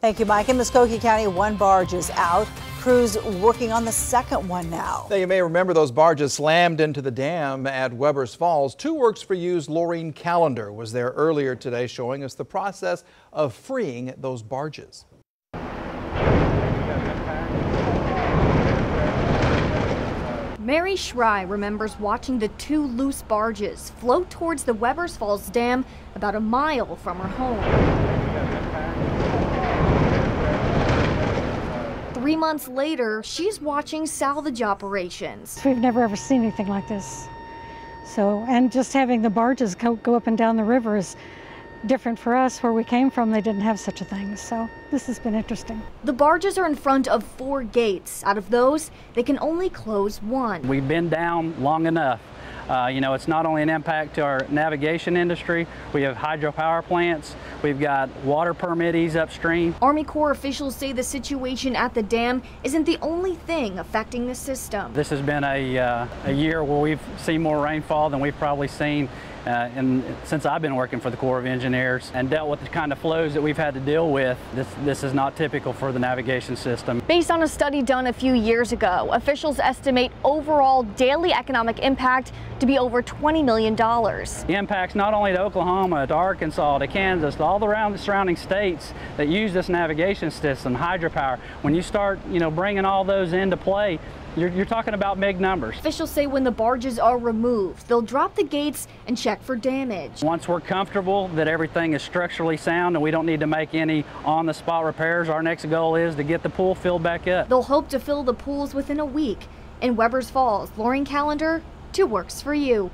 Thank you, Mike. In Muskogee County, one barge is out. Crews working on the second one now. Now, you may remember those barges slammed into the dam at Webbers Falls. Two Works for You's Laureen Callender was there earlier today showing us the process of freeing those barges. Mary Schrei remembers watching the two loose barges float towards the Webbers Falls Dam about a mile from her home. Three months later, she's watching salvage operations. We've never ever seen anything like this. So, and just having the barges go, go up and down the river is different for us. Where we came from, they didn't have such a thing. So, this has been interesting. The barges are in front of four gates. Out of those, they can only close one. We've been down long enough. Uh, you know, it's not only an impact to our navigation industry, we have hydropower plants, we've got water permittees upstream. Army Corps officials say the situation at the dam isn't the only thing affecting the system. This has been a, uh, a year where we've seen more rainfall than we've probably seen uh, and since I've been working for the Corps of Engineers and dealt with the kind of flows that we've had to deal with, this, this is not typical for the navigation system. Based on a study done a few years ago, officials estimate overall daily economic impact to be over $20 million. The impacts not only to Oklahoma, to Arkansas, to Kansas, to all the around the surrounding states that use this navigation system, hydropower. When you start, you know, bringing all those into play, you're, you're, talking about big numbers. Officials say when the barges are removed, they'll drop the gates and check for damage. Once we're comfortable that everything is structurally sound and we don't need to make any on-the-spot repairs, our next goal is to get the pool filled back up. They'll hope to fill the pools within a week. In Webbers Falls, Laureen Callender, Two Works for You.